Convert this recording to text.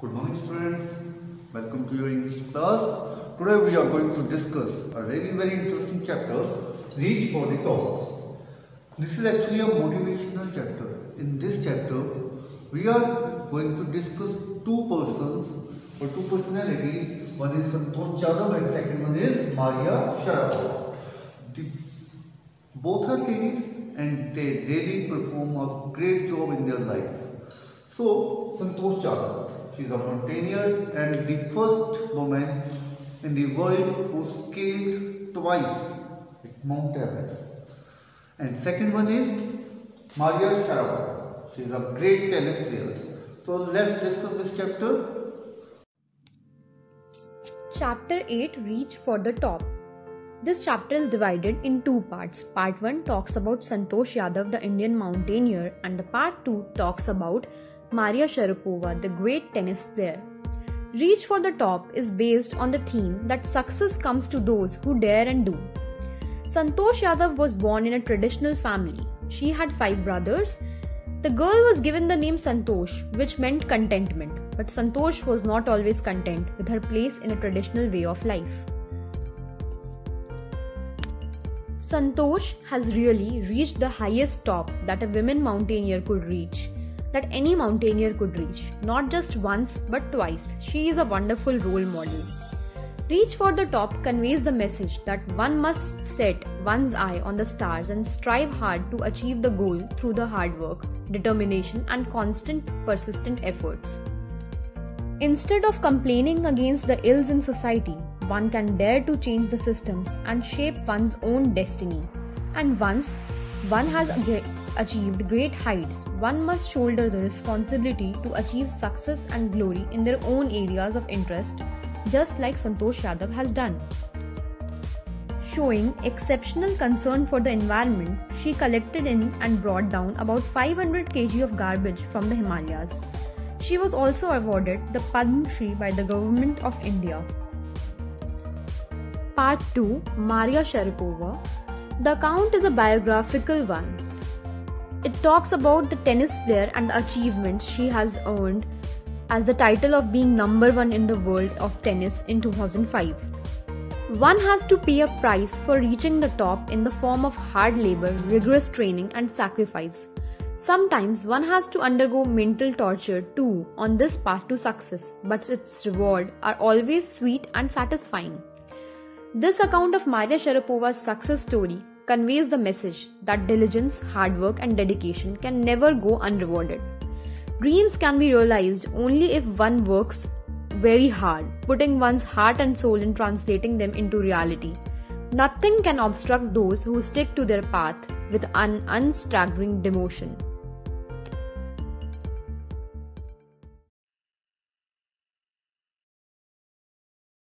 Good morning students. Welcome to your English class. Today we are going to discuss a really very interesting chapter, Reach for the Top. This is actually a motivational chapter. In this chapter, we are going to discuss two persons or two personalities. One is Santosh Jadhav and second one is Maria Sharapova. Both are ladies and they really perform a great job in their life. So, Santosh Jadhav, she is a mountaineer and the first woman in the world who scaled twice Mount Everest. And second one is Maria Sharapova. She is a great tennis player. So, let's discuss this chapter. Chapter 8 Reach for the Top. This chapter is divided in two parts. Part 1 talks about Santosh Yadav, the Indian mountaineer, and the part 2 talks about Maria Sharapova, the great tennis player. Reach for the Top is based on the theme that success comes to those who dare and do. Santosh Yadav was born in a traditional family. She had five brothers. The girl was given the name Santosh, which meant contentment, but Santosh was not always content with her place in a traditional way of life. Santosh has really reached the highest top that a women mountaineer could reach that any mountaineer could reach, not just once but twice. She is a wonderful role model. Reach for the top conveys the message that one must set one's eye on the stars and strive hard to achieve the goal through the hard work, determination, and constant, persistent efforts. Instead of complaining against the ills in society, one can dare to change the systems and shape one's own destiny. And once one has achieved great heights, one must shoulder the responsibility to achieve success and glory in their own areas of interest, just like Santosh Yadav has done. Showing exceptional concern for the environment, she collected in and brought down about 500 kg of garbage from the Himalayas. She was also awarded the Padma Shri by the Government of India. Part 2 Maria Sharapova The account is a biographical one it talks about the tennis player and the achievements she has earned as the title of being number one in the world of tennis in 2005. One has to pay a price for reaching the top in the form of hard labor, rigorous training, and sacrifice. Sometimes one has to undergo mental torture too on this path to success, but its reward are always sweet and satisfying. This account of Maria Sharapova's success story conveys the message that diligence, hard work, and dedication can never go unrewarded. Dreams can be realized only if one works very hard, putting one's heart and soul in translating them into reality. Nothing can obstruct those who stick to their path with an unstaggering devotion.